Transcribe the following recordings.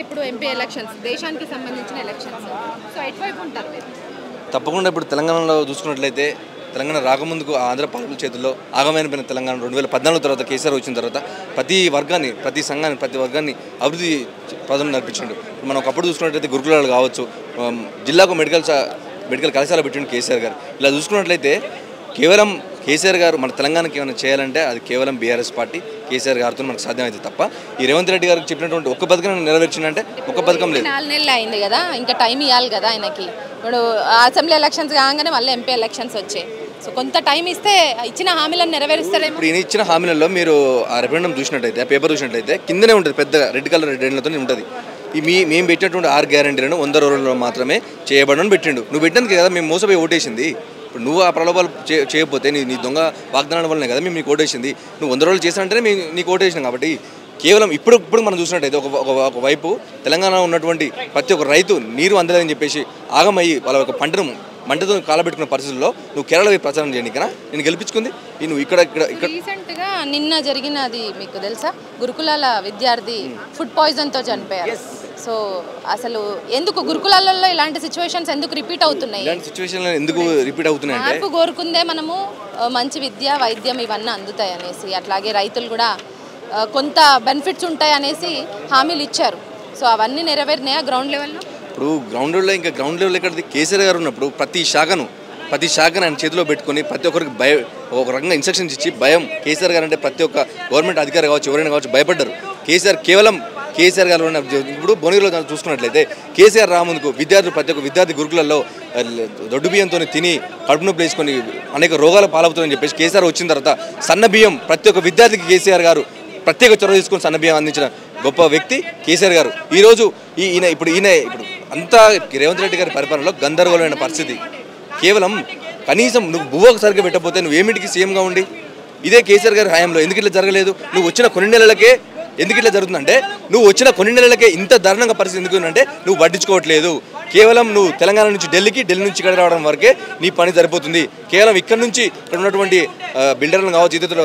ఇప్పుడు MP elections దేశానికి సంబంధించిన ఎలక్షన్స్. సో ఎటువైపు ఉంటారు? మీరు తప్పకుండా ఇప్పుడు తెలంగాణలో చూసుకున్నట్లయితే తెలంగాణ రాకముందుకు ఆంధ్ర పాలకుల చేతుల్లో ఆగమైనపోయిన తెలంగాణ రెండు వేల పద్నాలుగు తర్వాత కేసీఆర్ వచ్చిన తర్వాత ప్రతి వర్గాన్ని ప్రతి సంఘాన్ని ప్రతి వర్గాన్ని అభివృద్ధి ప్రజలు నడిపించండు. మనం ఒకప్పుడు చూసుకున్నట్లయితే గురుకులాలు కావచ్చు జిల్లాకు మెడికల్ మెడికల్ కళాశాల పెట్టిండు కేసీఆర్ గారు. ఇలా చూసుకున్నట్లయితే కేవలం కేసీఆర్ గారు మన తెలంగాణకి ఏమైనా చేయాలంటే అది కేవలం బీఆర్ఎస్ పార్టీ కేసీఆర్ గారితో మనకు సాధ్యమైంది తప్ప ఈ రేవంత్ రెడ్డి గారికి చెప్పినటువంటి ఒక్క పథకం నెరవేర్చిందంటే ఒక్క పథకం లేదు. నాలుగు నెలలు అయింది కదా ఇంకా టైం ఇవ్వాలి కదా ఆయనకి. ఇప్పుడు అసెంబ్లీ ఎలక్షన్స్ కాగానే మళ్ళీ ఎంపీ ఎలక్షన్స్ వచ్చాయి. సో కొంత టైం ఇస్తే ఇచ్చిన హామీలను నెరవేరుస్తారేమో. ఇప్పుడు ఈయన ఇచ్చిన హామీలలో మీరు ఆ రెఫరెండం చూసినట్టయితే ఆ పేపర్ చూసినట్లయితే కిందనే ఉంటుంది పెద్ద రెడ్ కలర్ రెడ్ ఎండ్లతో ఉంటుంది. ఈ మీ మేము పెట్టినటువంటి ఆరు గ్యారంటీలను వంద రోజుల్లో మాత్రమే చేయబడని పెట్టిండు. నువ్వు పెట్టినందుకే కదా మేము మోసపోయి ఓటేసింది. ఇప్పుడు నువ్వు ఆ ప్రలోభాలు చేయకపోతే నీ నీ దొంగ వాగ్దానాల వల్లనే కదా మేము నీకు ఓటేసింది. నువ్వు వంద రోజులు చేసానంటేనే మేము నీకు ఓటేసినాం కాబట్టి కేవలం ఇప్పుడు ఇప్పుడు మనం చూసినట్టయితే ఒక ఒక ఒక వైపు తెలంగాణలో ఉన్నటువంటి ప్రతి ఒక్క రైతు నీరు అందలేదని చెప్పేసి ఆగమయ్యి వాళ్ళ యొక్క పంటను మంటతో కాలబెట్టుకున్న పరిస్థితుల్లో నువ్వు కేరళ వైపు ప్రచారం చేయని కదా నేను గెలిపించుకుంది. నువ్వు ఇక్కడ ఇక్కడ ఇక్కడ రీసెంట్గా నిన్న జరిగినది మీకు తెలుసా? గురుకులాల విద్యార్థి ఫుడ్ పాయిజన్తో చనిపోయారు సో అసలు ఎందుకు గురుకులాలలో ఇలాంటి సిచ్యువేషన్స్ ఎందుకు రిపీట్ అవుతున్నాయి? ఇలాంటి సిచ్యువేషన్లు ఎందుకు రిపీట్ అవుతున్నాయంటే మార్పు కోరుకుందే మనము మంచి విద్య వైద్యం ఇవన్నీ అందుతాయి అనేసి అట్లాగే రైతులు కూడా కొంత బెనిఫిట్స్ ఉంటాయి అనేసి హామీలు ఇచ్చారు. సో అవన్నీ నెరవేరినాయా గ్రౌండ్ లెవెల్లో ఇప్పుడు గ్రౌండ్ లెవెల్లో ఇంకా గ్రౌండ్ లెవెల్ ఎక్కడిది? కేసీఆర్ గారు ఉన్నప్పుడు ప్రతి శాఖను ప్రతి శాఖను ఆయన చేతిలో పెట్టుకొని ప్రతి ఒక్కరికి భయ ఒక రకంగా ఇన్స్ట్రక్షన్స్ ఇచ్చి భయం. కేసీఆర్ గారు అంటే ప్రతి ఒక్క గవర్నమెంట్ అధికారి కావచ్చు ఎవరైనా కావచ్చు భయపడ్డారు. కేసీఆర్ కేవలం కేసీఆర్ గారు ఉన్న ఇప్పుడు భువనగిరిలో చూసుకున్నట్లయితే కేసీఆర్ రాముందుకు విద్యార్థులు ప్రతి ఒక్క విద్యార్థి గురుకులలో దొడ్డు బియ్యంతో తిని కడుపు నొప్పి వేసుకొని అనేక రోగాలు పాలవుతుందని చెప్పేసి కేసీఆర్ వచ్చిన తర్వాత సన్న బియ్యం ప్రతి ఒక్క విద్యార్థికి కేసీఆర్ గారు ప్రత్యేక చొరవ తీసుకొని సన్న బియ్యం అందించిన గొప్ప వ్యక్తి కేసీఆర్ గారు. ఈరోజు ఈ ఈయన ఇప్పుడు ఈయన ఇప్పుడు అంతా రేవంత్ రెడ్డి గారి పరిపాలనలో గందరగోళమైన పరిస్థితి. కేవలం కనీసం నువ్వు బువ్వకు సరిగ్గా పెట్టకపోతే నువ్వు ఏమిటికి సీఎంగా ఉండి? ఇదే కేసీఆర్ గారి హయాంలో ఎందుకు ఇట్లా జరగలేదు? నువ్వు వచ్చిన కొన్ని నెలలకే ఎందుకు ఇట్లా జరుగుతుందంటే నువ్వు వచ్చిన కొన్ని నెలలకే ఇంత దారుణంగా పరిస్థితి ఎందుకు అంటే నువ్వు పట్టించుకోవట్లేదు కేవలం నువ్వు తెలంగాణ నుంచి ఢిల్లీకి ఢిల్లీ నుంచి ఇక్కడ రావడం వరకే నీ పని సరిపోతుంది. కేవలం ఇక్కడ నుంచి ఇక్కడ ఉన్నటువంటి బిల్డర్లను కావచ్చు ఇతరులు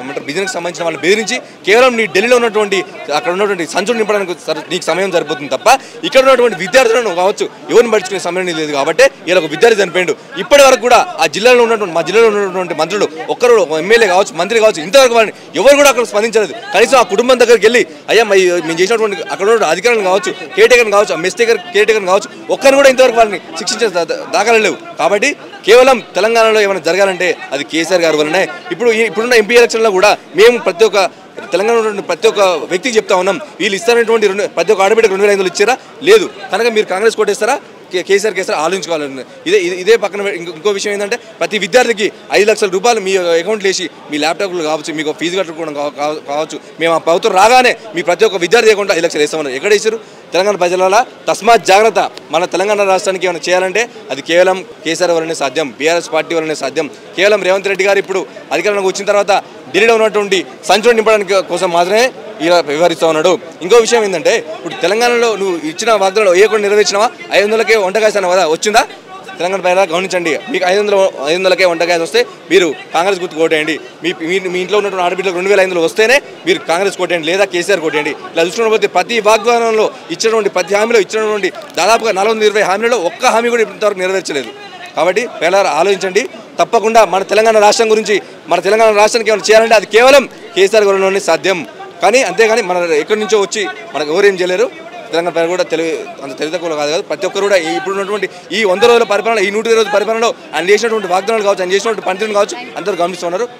ఏమంటారు బిజినెస్ సంబంధించిన వాళ్ళని బెదిరించి కేవలం నీ ఢిల్లీలో ఉన్నటువంటి అక్కడ ఉన్నటువంటి సంచులు నింపడానికి నీకు సమయం సరిపోతుంది తప్ప ఇక్కడ ఉన్నటువంటి విద్యార్థులను కావచ్చు ఎవరిని పడుచుకునే సమయం లేదు కాబట్టి ఇలా ఒక విద్యార్థి చనిపోయిండు. ఇప్పటి వరకు కూడా ఆ జిల్లాలో ఉన్నటువంటి మా జిల్లాలో ఉన్నటువంటి మంత్రులు ఒక్కరు ఎమ్మెల్యే కావచ్చు మంత్రి కావచ్చు ఇంతవరకు వారిని ఎవరు కూడా అక్కడ స్పందించలేదు. కనీసం ఆ కుటుంబం దగ్గరికి వెళ్ళి అయ్యా మేము చేసినటువంటి అక్కడ ఉన్న అధికారులను కావచ్చు కేర్ కావచ్చు ఆ మెస్ టేకర్ కేర్ కావచ్చు ఒక్కరు కూడా ఇంతవరకు వాళ్ళని శిక్షించే దా- దాఖలు లేవు. కాబట్టి కేవలం తెలంగాణలో ఏమైనా జరగాలంటే అది కేసీఆర్ గారు వల్లనే. ఇప్పుడు ఇప్పుడున్న ఎంపీ ఎలక్షన్లో కూడా మేము ప్రతి ఒక్క తెలంగాణలో ప్రతి ఒక్క వ్యక్తికి చెప్తా ఉన్నాం వీళ్ళు ఇస్తారనేటువంటి రెండు ప్రతి ఒక్క ఆడబిడ్డకు రెండు వేల ఐదు ఇచ్చారా? లేదు. కనుక మీరు కాంగ్రెస్ కోటేస్తారా? కేసీఆర్ కేసీఆర్ ఆలోచించుకోవాలని. ఇదే ఇదే పక్కన ఇంకో విషయం ఏంటంటే ప్రతి విద్యార్థికి ఐదు లక్షల రూపాయలు మీ అకౌంట్లు వేసి మీ ల్యాప్టాప్లు కావచ్చు మీకు ఫీజు కట్టుకోవడం కావచ్చు మేము ఆ ప్రభుత్వం రాగానే మీ ప్రతి ఒక్క విద్యార్థి అకౌంట్ ఐదు లక్షలు వేస్తామన్నారు ఎక్కడ వేసారు తెలంగాణ ప్రజల తస్మాత్ జాగ్రత్త మన తెలంగాణ రాష్ట్రానికి ఏమైనా చేయాలంటే అది కేవలం కేసీఆర్ వల్లనే సాధ్యం బీఆర్ఎస్ పార్టీ వల్లనే సాధ్యం. కేవలం రేవంత్ రెడ్డి గారు ఇప్పుడు అధికారంలోకి వచ్చిన తర్వాత ఢిల్లీలో ఉన్నటువంటి సంచులు నింపడానికి కోసం మాత్రమే ఇలా వ్యవహరిస్తూ ఉన్నాడు. ఇంకో విషయం ఏంటంటే ఇప్పుడు తెలంగాణలో నువ్వు ఇచ్చిన వాగ్దానాలు ఏ కూడా నెరవేర్చినావా? ఐదు వందలకే వంట కదా వచ్చిందా? తెలంగాణ ప్రజల గమనించండి. మీకు ఐదు వందల ఐదు వందలకే వంట వస్తే మీరు కాంగ్రెస్ గుర్తు కోటేయండి మీ మీ- ఇంట్లో ఉన్నటువంటి ఆడబిడ్డలకు రెండు వేల ఐదు వందలు వస్తేనే మీరు కాంగ్రెస్ కోటేయండి లేదా కేసీఆర్ కోటేయండి. ఇలా చూసుకున్నప్పుడు ప్రతి వాగ్దానంలో ఇచ్చినటువంటి ప్రతి హామీలో ఇచ్చినటువంటి దాదాపుగా నాలుగు వందల ఇరవై హామీలో ఒక్క హామీ కూడా ఇంతవరకు నెరవేర్చలేదు. కాబట్టి పేదలారు ఆలోచించండి. తప్పకుండా మన తెలంగాణ రాష్ట్రం గురించి మన తెలంగాణ రాష్ట్రానికి ఏమైనా చేయాలంటే అది కేవలం కేసీఆర్ గారిలోనే సాధ్యం. కానీ అంతేగాని మన ఎక్కడి నుంచో వచ్చి మనకు ఎవరేం చేయలేరు. తెలంగాణ ప్రజలు కూడా తెలివి అంత తెలివితక్కువ కాదు కాదు. ప్రతి ఒక్కరు కూడా ఈ ఇప్పుడు ఉన్నటువంటి ఈ వంద రోజుల పరిపాలన ఈ నూట రోజుల పరిపాలనలో ఆయన చేసినటువంటి వాగ్దానాలు కావచ్చు ఆయన చేసినటువంటి పనితీరును కావచ్చు అందరూ గమనిస్తున్నారు